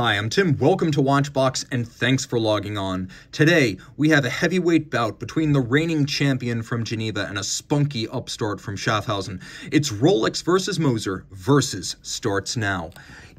Hi, I'm Tim. Welcome to Watchbox and thanks for logging on. Today, we have a heavyweight bout between the reigning champion from Geneva and a spunky upstart from Schaffhausen. It's Rolex versus Moser versus starts now.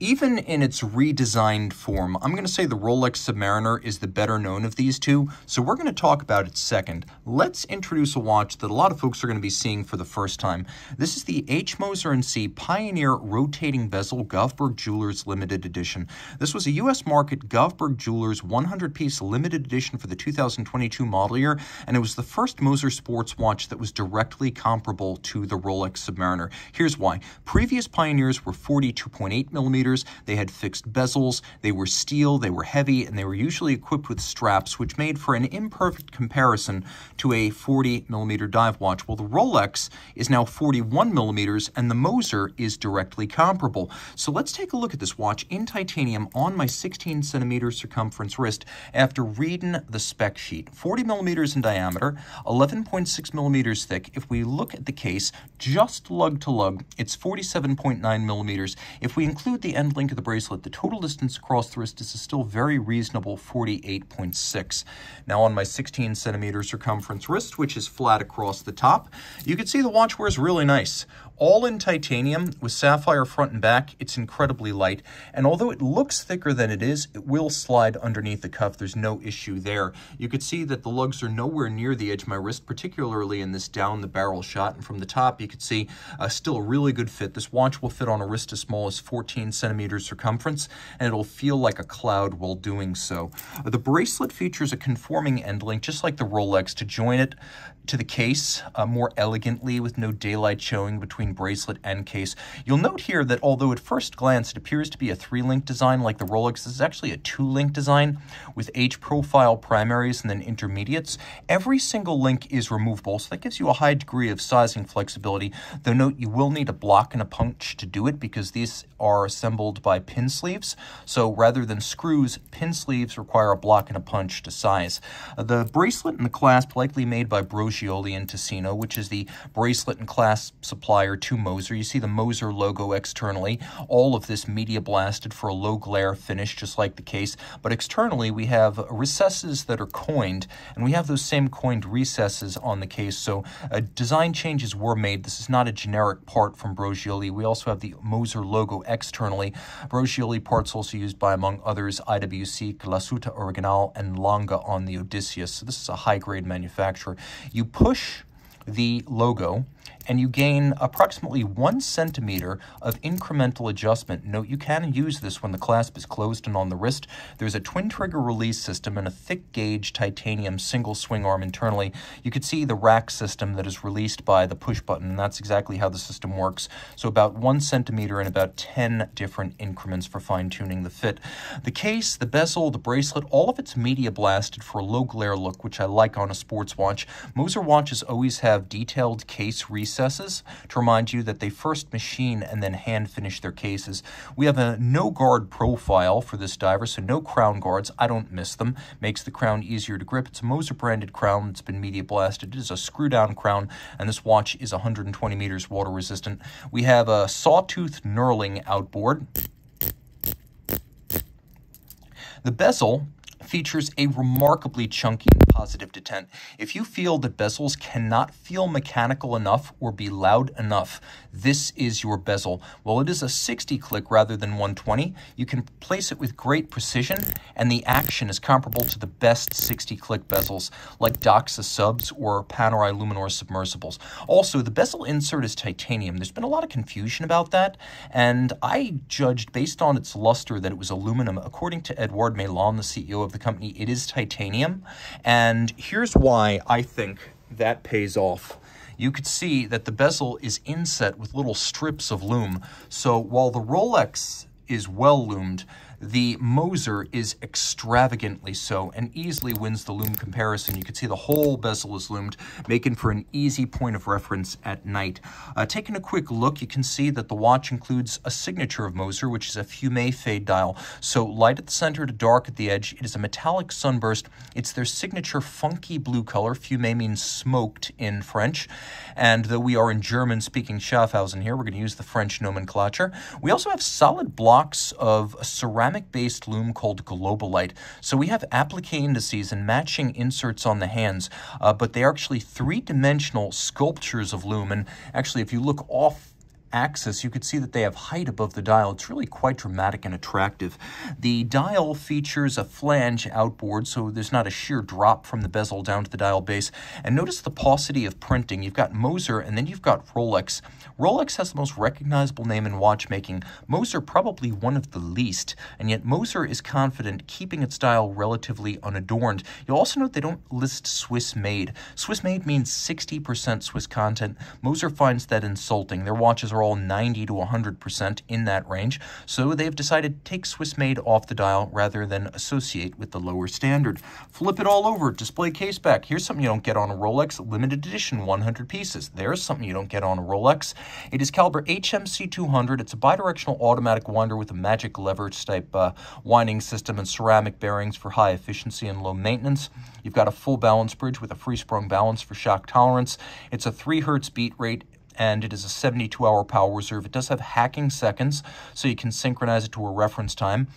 Even in its redesigned form, I'm going to say the Rolex Submariner is the better known of these two, so we're going to talk about it second. Let's introduce a watch that a lot of folks are going to be seeing for the first time. This is the H. Moser & Cie. Pioneer Rotating Bezel Govberg Jewelers Limited Edition. This was a U.S. market Govberg Jewelers 100-piece limited edition for the 2022 model year, and it was the first Moser sports watch that was directly comparable to the Rolex Submariner. Here's why. Previous Pioneers were 42.8 millimeters they had fixed bezels, they were steel, they were heavy, and they were usually equipped with straps, which made for an imperfect comparison to a 40 millimeter dive watch. Well, the Rolex is now 41 millimeters, and the Moser is directly comparable. So let's take a look at this watch in titanium on my 16 centimeter circumference wrist after reading the spec sheet. 40 millimeters in diameter, 11.6 millimeters thick. If we look at the case, just lug to lug, it's 47.9 millimeters. If we include the end link of the bracelet, the total distance across the wrist is still very reasonable 48.6. Now on my 16 centimeter circumference wrist, which is flat across the top, you can see the watch wears really nice. All in titanium with sapphire front and back, it's incredibly light. And although it looks thicker than it is, it will slide underneath the cuff. There's no issue there. You could see that the lugs are nowhere near the edge of my wrist, particularly in this down the barrel shot. And from the top, you could see uh, still a really good fit. This watch will fit on a wrist as small as 14 centimeters circumference, and it'll feel like a cloud while doing so. Uh, the bracelet features a conforming end link, just like the Rolex, to join it to the case uh, more elegantly with no daylight showing between bracelet and case. You'll note here that although at first glance it appears to be a three-link design like the Rolex, this is actually a two-link design with H-profile primaries and then intermediates. Every single link is removable, so that gives you a high degree of sizing flexibility, though note you will need a block and a punch to do it because these are assembled by pin sleeves. So rather than screws, pin sleeves require a block and a punch to size. The bracelet and the clasp likely made by Brogioli and Ticino, which is the bracelet and clasp supplier to Moser. You see the Moser logo externally. All of this media blasted for a low glare finish, just like the case. But externally, we have recesses that are coined, and we have those same coined recesses on the case. So uh, design changes were made. This is not a generic part from Brogioli. We also have the Moser logo externally. Brogioli parts also used by, among others, IWC, Glashütte Original, and Lange on the Odysseus. So this is a high-grade manufacturer. You push the logo and you gain approximately one centimeter of incremental adjustment. Note you can use this when the clasp is closed and on the wrist. There's a twin trigger release system and a thick gauge titanium single swing arm internally. You could see the rack system that is released by the push button, and that's exactly how the system works. So about one centimeter and about 10 different increments for fine tuning the fit. The case, the bezel, the bracelet, all of it's media blasted for a low glare look, which I like on a sports watch. Moser watches always have detailed case resets processes to remind you that they first machine and then hand finish their cases. We have a no guard profile for this diver, so no crown guards. I don't miss them. Makes the crown easier to grip. It's a Moser branded crown It's been media blasted. It is a screw down crown, and this watch is 120 meters water resistant. We have a sawtooth knurling outboard. The bezel features a remarkably chunky and positive detent. If you feel that bezels cannot feel mechanical enough or be loud enough, this is your bezel. While it is a 60 click rather than 120, you can place it with great precision, and the action is comparable to the best 60 click bezels like Doxa subs or Panerai Luminor submersibles. Also, the bezel insert is titanium. There's been a lot of confusion about that, and I judged based on its luster that it was aluminum. According to Edouard Meylan, the CEO of the the company, it is titanium. And here's why I think that pays off. You could see that the bezel is inset with little strips of lume. So while the Rolex is well lumed, the Moser is extravagantly so and easily wins the lume comparison. You can see the whole bezel is lumed, making for an easy point of reference at night. Uh, taking a quick look, you can see that the watch includes a signature of Moser, which is a Fume fade dial. So light at the center to dark at the edge. It is a metallic sunburst. It's their signature funky blue color. Fume means smoked in French. And though we are in German-speaking Schaffhausen here, we're going to use the French nomenclature. We also have solid blocks of ceramic ceramic-based lume called Globolight. So we have applique indices and matching inserts on the hands, uh, but they are actually three-dimensional sculptures of lume. And actually, if you look off axis, you could see that they have height above the dial. It's really quite dramatic and attractive. The dial features a flange outboard, so there's not a sheer drop from the bezel down to the dial base. And notice the paucity of printing. You've got Moser, and then you've got Rolex. Rolex has the most recognizable name in watchmaking. Moser probably one of the least, and yet Moser is confident keeping its dial relatively unadorned. You'll also note they don't list Swiss made. Swiss made means 60% Swiss content. Moser finds that insulting. Their watches are are all 90 to 100% in that range, so they've decided to take Swiss made off the dial rather than associate with the lower standard. Flip it all over, display case back. Here's something you don't get on a Rolex, limited edition, 100 pieces. There's something you don't get on a Rolex. It is caliber HMC 200. It's a bidirectional automatic winder with a magic leverage type uh, winding system and ceramic bearings for high efficiency and low maintenance. You've got a full balance bridge with a free sprung balance for shock tolerance. It's a 3 hertz beat rate and it is a 72 hour power reserve. It does have hacking seconds, so you can synchronize it to a reference time.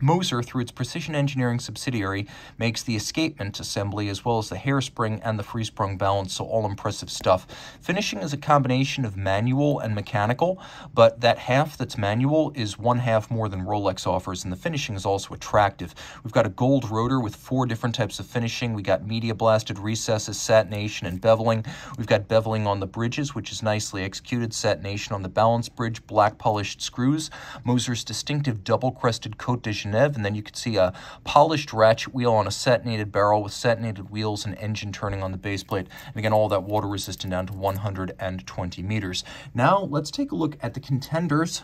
Moser, through its precision engineering subsidiary, makes the escapement assembly as well as the hairspring and the free-sprung balance, so all impressive stuff. Finishing is a combination of manual and mechanical, but that half that's manual is one half more than Rolex offers, and the finishing is also attractive. We've got a gold rotor with four different types of finishing. We got media blasted recesses, satination, and beveling. We've got beveling on the bridges, which is nicely executed, satination on the balance bridge, black polished screws, Moser's distinctive double-crested Cote de and then you can see a polished ratchet wheel on a satinated barrel with satinated wheels and engine turning on the base plate. And again, all that water resistant down to 120 meters. Now, let's take a look at the contenders.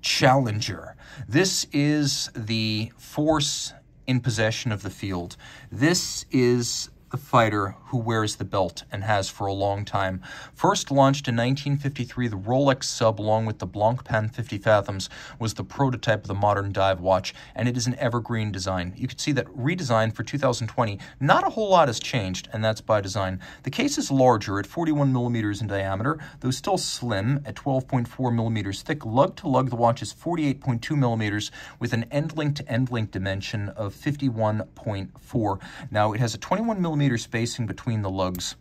Challenger. This is the force in possession of the field. This is the fighter who wears the belt and has for a long time. First launched in 1953, the Rolex sub, along with the Blancpain 50 Fathoms, was the prototype of the modern dive watch, and it is an evergreen design. You can see that redesigned for 2020, not a whole lot has changed, and that's by design. The case is larger at 41 millimeters in diameter, though still slim at 12.4 millimeters thick. Lug to lug, the watch is 48.2 millimeters with an end link to end link dimension of 51.4. Now, it has a 21 millimeter millimeter spacing between the lugs.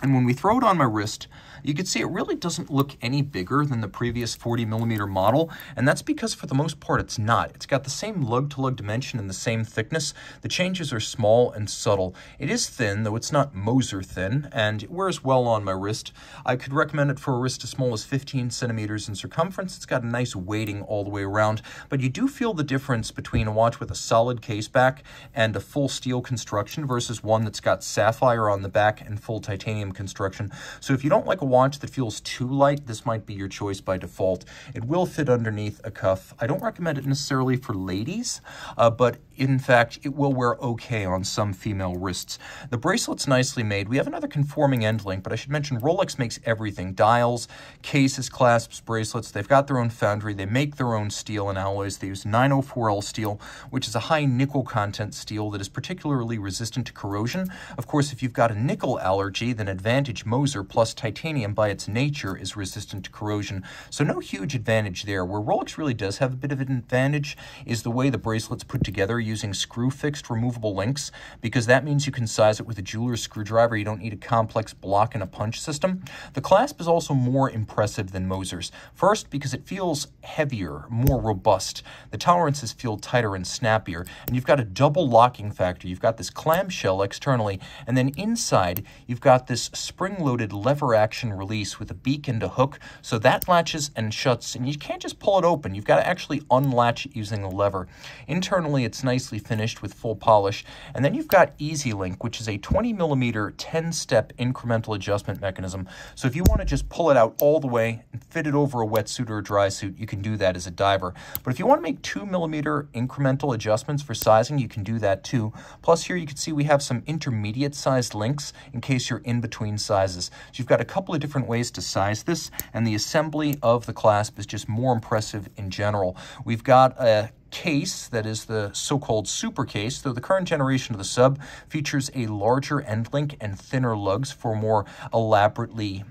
And when we throw it on my wrist, you can see it really doesn't look any bigger than the previous 40 millimeter model, and that's because for the most part it's not. It's got the same lug-to-lug -lug dimension and the same thickness. The changes are small and subtle. It is thin, though it's not Moser thin, and it wears well on my wrist. I could recommend it for a wrist as small as 15 centimeters in circumference. It's got a nice weighting all the way around, but you do feel the difference between a watch with a solid case back and a full steel construction versus one that's got sapphire on the back and full titanium construction. So if you don't like a watch that feels too light, this might be your choice by default. It will fit underneath a cuff. I don't recommend it necessarily for ladies, uh, but in fact, it will wear okay on some female wrists. The bracelet's nicely made. We have another conforming end link, but I should mention Rolex makes everything. Dials, cases, clasps, bracelets. They've got their own foundry. They make their own steel and alloys. They use 904L steel, which is a high nickel content steel that is particularly resistant to corrosion. Of course, if you've got a nickel allergy, then Advantage Moser plus titanium by its nature is resistant to corrosion. So no huge advantage there. Where Rolex really does have a bit of an advantage is the way the bracelet's put together using screw-fixed removable links because that means you can size it with a jeweler's screwdriver. You don't need a complex block and a punch system. The clasp is also more impressive than Moser's. First, because it feels heavier, more robust. The tolerances feel tighter and snappier, and you've got a double locking factor. You've got this clamshell externally, and then inside, you've got this spring-loaded lever action release with a beak and a hook, so that latches and shuts, and you can't just pull it open. You've got to actually unlatch it using a lever. Internally, it's nice nicely finished with full polish. And then you've got Easy Link, which is a 20 millimeter 10-step incremental adjustment mechanism. So if you want to just pull it out all the way and fit it over a wetsuit or a dry suit, you can do that as a diver. But if you want to make 2 millimeter incremental adjustments for sizing, you can do that too. Plus here you can see we have some intermediate sized links in case you're in between sizes. So you've got a couple of different ways to size this, and the assembly of the clasp is just more impressive in general. We've got a case that is the so-called super case, though the current generation of the sub features a larger end link and thinner lugs for more elaborately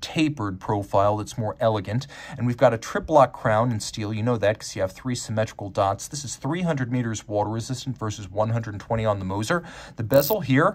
tapered profile that's more elegant. And we've got a triplock crown in steel. You know that because you have three symmetrical dots. This is 300 meters water resistant versus 120 on the Moser. The bezel here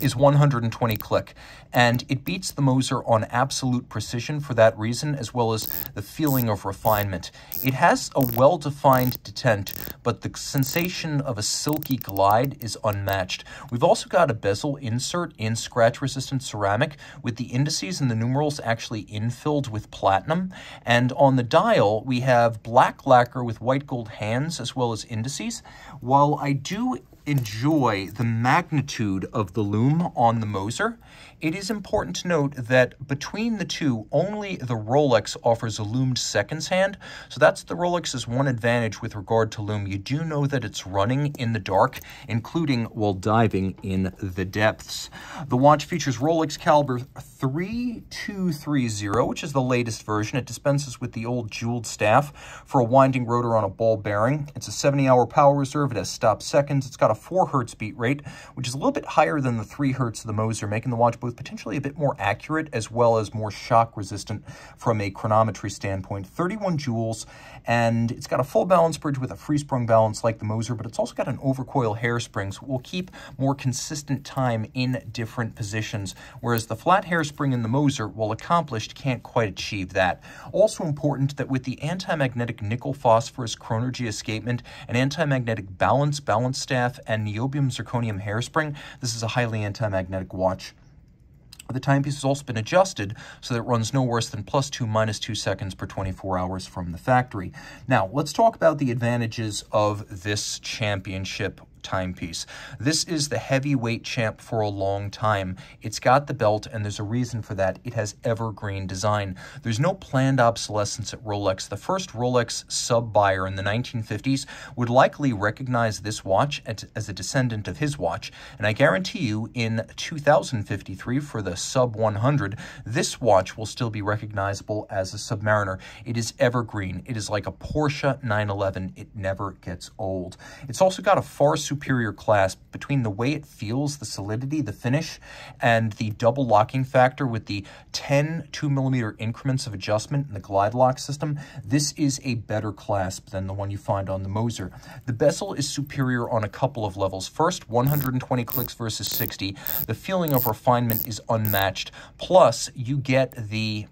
is 120 click, and it beats the Moser on absolute precision for that reason, as well as the feeling of refinement. It has a well-defined detent, but the sensation of a silky glide is unmatched. We've also got a bezel insert in scratch-resistant ceramic, with the indices and the numerals actually infilled with platinum, and on the dial, we have black lacquer with white gold hands, as well as indices. While I do enjoy the magnitude of the lume on the Moser, it is important to note that between the two, only the Rolex offers a lumed seconds hand. So that's the Rolex's one advantage with regard to lume. You do know that it's running in the dark, including while diving in the depths. The watch features Rolex caliber 3230, which is the latest version. It dispenses with the old jeweled staff for a winding rotor on a ball bearing. It's a 70-hour power reserve. It has stop seconds. It's got a 4 hertz beat rate, which is a little bit higher than the 3 hertz of the Moser, making the watch both potentially a bit more accurate as well as more shock resistant from a chronometry standpoint. 31 jewels, and it's got a full balance bridge with a free-sprung balance like the Moser, but it's also got an overcoil hairspring, so it will keep more consistent time in different positions, whereas the flat hairspring in the Moser, while accomplished, can't quite achieve that. Also important that with the anti-magnetic nickel phosphorus chronergy escapement, an anti-magnetic balance, balance staff, and niobium zirconium hairspring, this is a highly anti-magnetic watch. The timepiece has also been adjusted so that it runs no worse than plus 2, minus 2 seconds per 24 hours from the factory. Now, let's talk about the advantages of this championship timepiece. This is the heavyweight champ for a long time. It's got the belt, and there's a reason for that. It has evergreen design. There's no planned obsolescence at Rolex. The first Rolex sub-buyer in the 1950s would likely recognize this watch as a descendant of his watch, and I guarantee you in 2053 for the sub 100, this watch will still be recognizable as a Submariner. It is evergreen. It is like a Porsche 911. It never gets old. It's also got a far superior superior clasp between the way it feels, the solidity, the finish, and the double locking factor with the 10 2 millimeter increments of adjustment in the glide lock system. This is a better clasp than the one you find on the Moser. The bezel is superior on a couple of levels. First, 120 clicks versus 60. The feeling of refinement is unmatched. Plus, you get the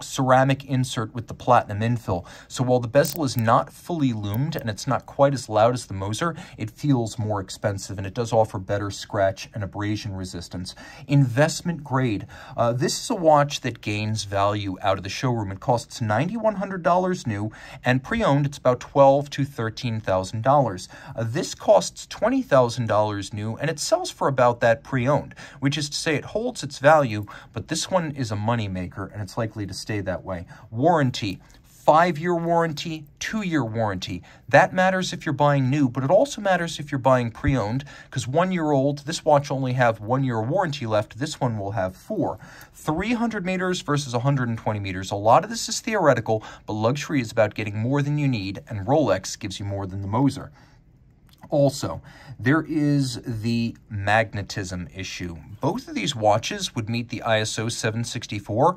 ceramic insert with the platinum infill. So while the bezel is not fully loomed and it's not quite as loud as the Moser, it feels more expensive and it does offer better scratch and abrasion resistance. Investment grade. Uh, this is a watch that gains value out of the showroom. It costs $9,100 new and pre-owned it's about $12 to $13,000. Uh, this costs $20,000 new and it sells for about that pre-owned, which is to say it holds its value, but this one is a moneymaker and it's likely to stay that way. Warranty, five-year warranty, two-year warranty. That matters if you're buying new, but it also matters if you're buying pre-owned, because one-year-old, this watch only have one-year warranty left. This one will have four. 300 meters versus 120 meters. A lot of this is theoretical, but luxury is about getting more than you need, and Rolex gives you more than the Moser. Also, there is the magnetism issue. Both of these watches would meet the ISO 764,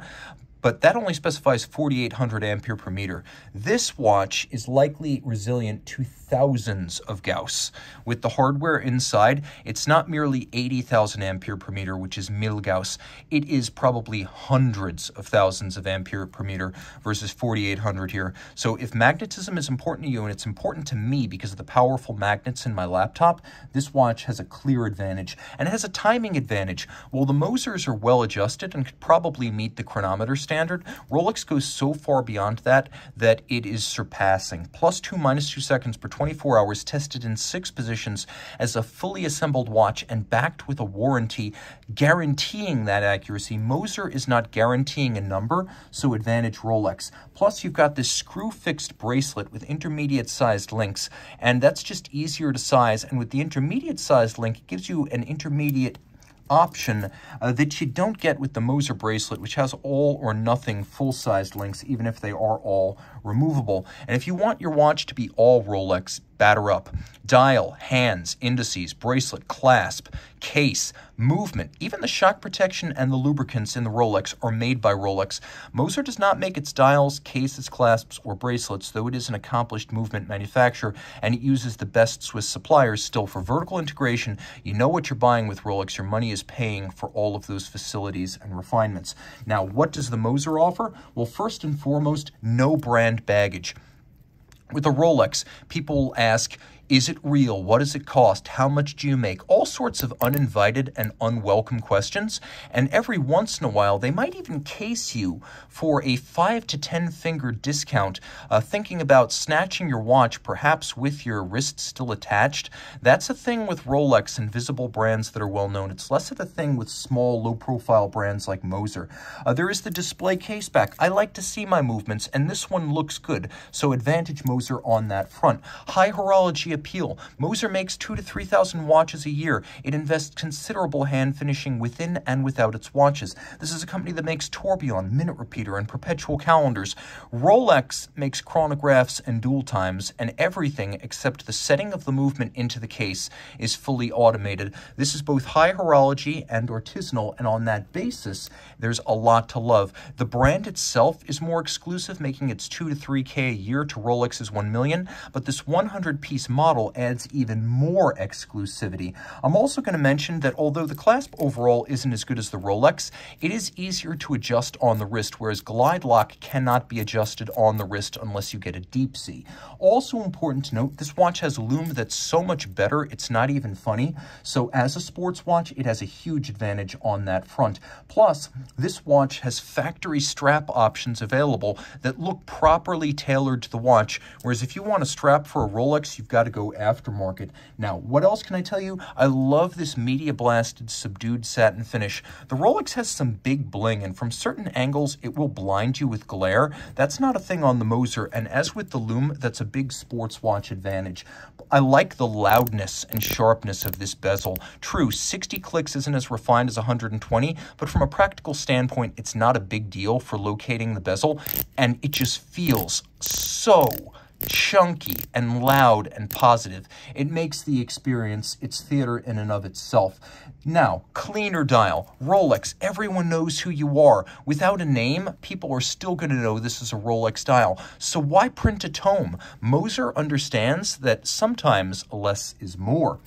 but that only specifies 4800 ampere per meter. This watch is likely resilient to thousands of Gauss. With the hardware inside, it's not merely 80,000 ampere per meter, which is mil Gauss. It is probably hundreds of thousands of ampere per meter versus 4800 here. So if magnetism is important to you, and it's important to me because of the powerful magnets in my laptop, this watch has a clear advantage. And it has a timing advantage. While the Mosers are well adjusted and could probably meet the chronometer standard, Rolex goes so far beyond that that it is surpassing. Plus two, minus two seconds per 24 hours, tested in six positions as a fully assembled watch and backed with a warranty guaranteeing that accuracy. Moser is not guaranteeing a number, so advantage Rolex. Plus, you've got this screw-fixed bracelet with intermediate-sized links, and that's just easier to size. And with the intermediate-sized link, it gives you an intermediate option uh, that you don't get with the Moser bracelet, which has all or nothing full-sized links, even if they are all removable. And if you want your watch to be all Rolex, batter up. Dial, hands, indices, bracelet, clasp, case, movement, even the shock protection and the lubricants in the Rolex are made by Rolex. Moser does not make its dials, cases, clasps, or bracelets, though it is an accomplished movement manufacturer and it uses the best Swiss suppliers. Still, for vertical integration, you know what you're buying with Rolex. Your money is paying for all of those facilities and refinements. Now, what does the Moser offer? Well, first and foremost, no brand baggage. With a Rolex, people ask, is it real? What does it cost? How much do you make? All sorts of uninvited and unwelcome questions. And every once in a while, they might even case you for a five to 10 finger discount, uh, thinking about snatching your watch, perhaps with your wrist still attached. That's a thing with Rolex and visible brands that are well known. It's less of a thing with small, low profile brands like Moser. Uh, there is the display case back. I like to see my movements, and this one looks good. So, advantage Moser on that front. High horology appeal. Moser makes two to 3,000 watches a year. It invests considerable hand finishing within and without its watches. This is a company that makes tourbillon, minute repeater, and perpetual calendars. Rolex makes chronographs and dual times, and everything except the setting of the movement into the case is fully automated. This is both high horology and artisanal, and on that basis, there's a lot to love. The brand itself is more exclusive, making its 2 to 3K a year to Rolex's 1 million, but this 100 piece model model adds even more exclusivity. I'm also going to mention that although the clasp overall isn't as good as the Rolex, it is easier to adjust on the wrist, whereas Glide Lock cannot be adjusted on the wrist unless you get a deep sea. Also important to note, this watch has a lume that's so much better, it's not even funny. So as a sports watch, it has a huge advantage on that front. Plus, this watch has factory strap options available that look properly tailored to the watch, whereas if you want a strap for a Rolex, you've got to go go aftermarket. Now, what else can I tell you? I love this media blasted subdued satin finish. The Rolex has some big bling, and from certain angles, it will blind you with glare. That's not a thing on the Moser, and as with the Lume, that's a big sports watch advantage. I like the loudness and sharpness of this bezel. True, 60 clicks isn't as refined as 120, but from a practical standpoint, it's not a big deal for locating the bezel, and it just feels so chunky and loud and positive. It makes the experience its theater in and of itself. Now, cleaner dial, Rolex, everyone knows who you are. Without a name, people are still going to know this is a Rolex dial. So why print a tome? Moser understands that sometimes less is more.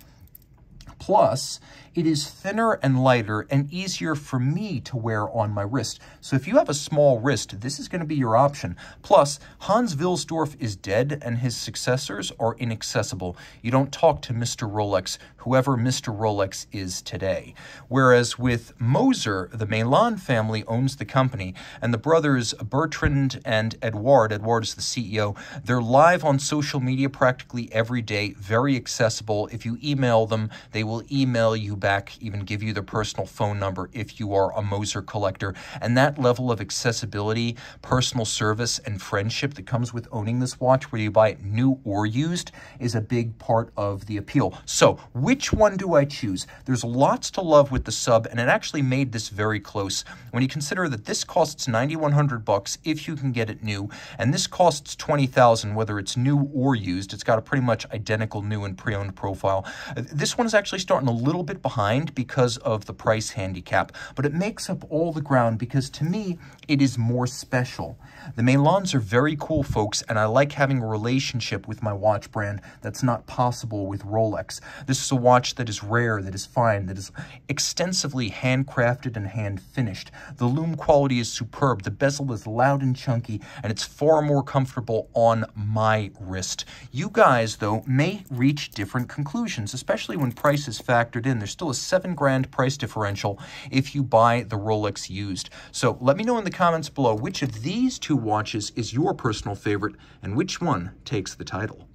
Plus, it is thinner and lighter and easier for me to wear on my wrist. So if you have a small wrist, this is going to be your option. Plus, Hans Wilsdorf is dead and his successors are inaccessible. You don't talk to Mr. Rolex, whoever Mr. Rolex is today. Whereas with Moser, the Meylan family owns the company, and the brothers Bertrand and Edouard, Edouard is the CEO, they're live on social media practically every day, very accessible. If you email them, they will email you back, even give you their personal phone number if you are a Moser collector. And that level of accessibility, personal service, and friendship that comes with owning this watch, whether you buy it new or used, is a big part of the appeal. So, which one do I choose? There's lots to love with the sub, and it actually made this very close. When you consider that this costs 9100 bucks if you can get it new, and this costs 20000 whether it's new or used. It's got a pretty much identical new and pre-owned profile. This one is actually starting a little bit behind behind because of the price handicap, but it makes up all the ground because to me, it is more special. The Meylans are very cool folks, and I like having a relationship with my watch brand that's not possible with Rolex. This is a watch that is rare, that is fine, that is extensively handcrafted and hand-finished. The lume quality is superb, the bezel is loud and chunky, and it's far more comfortable on my wrist. You guys, though, may reach different conclusions, especially when price is factored in. There's still a seven grand price differential if you buy the Rolex used. So let me know in the comments below which of these two watches is your personal favorite and which one takes the title.